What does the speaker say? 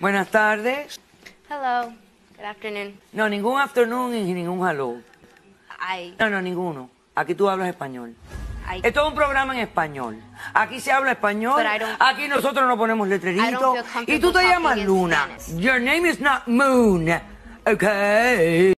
Buenas tardes. Hello. Good afternoon. No, ningún afternoon y ningún hello. I No, no, ninguno. Aquí tú hablas español. I Esto es un programa en español. Aquí se habla español. Aquí nosotros no ponemos I letreritos. Y tú te llamas Luna. Your name is not Moon. Okay.